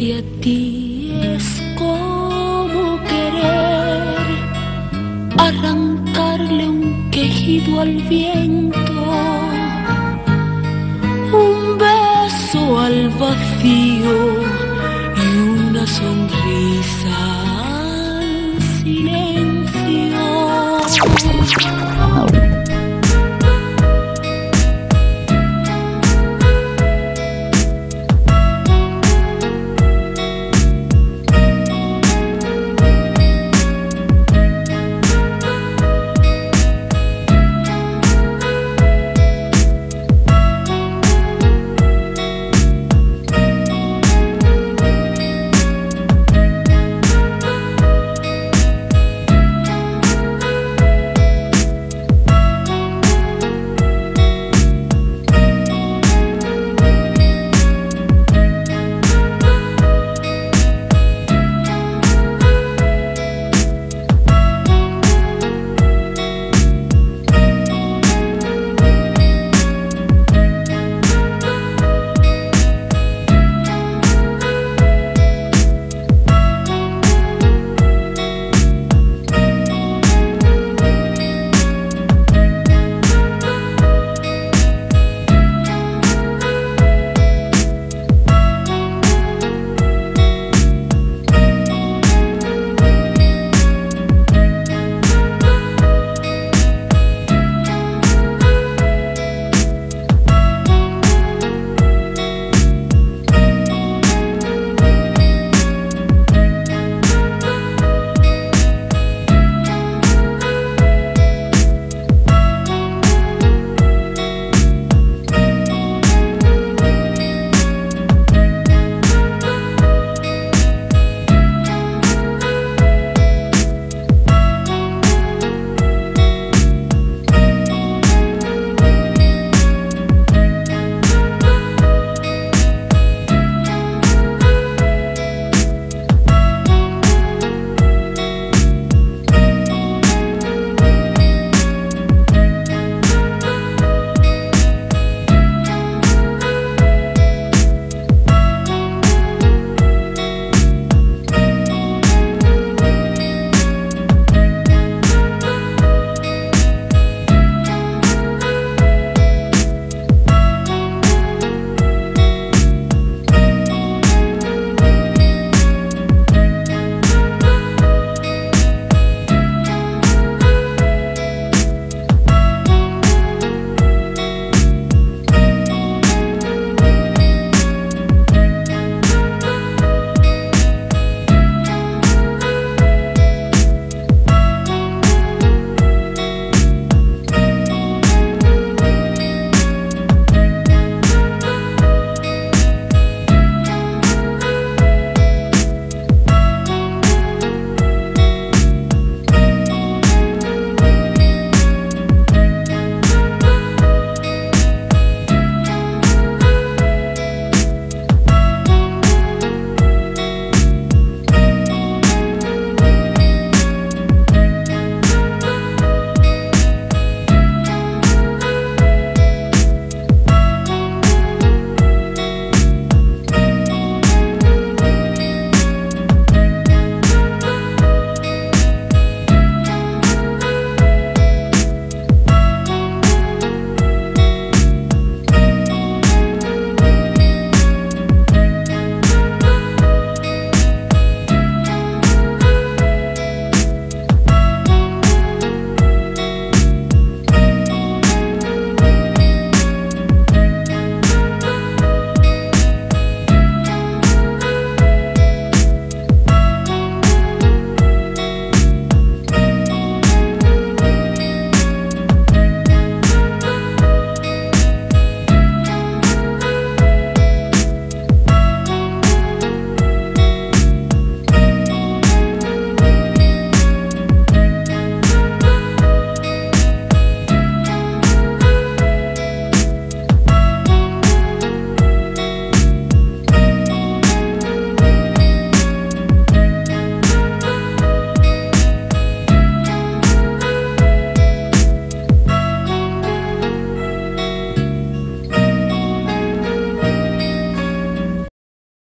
Quererte a ti es como querer arrancarle un quejido al viento, un beso al vacío y una sonrisa al silencio.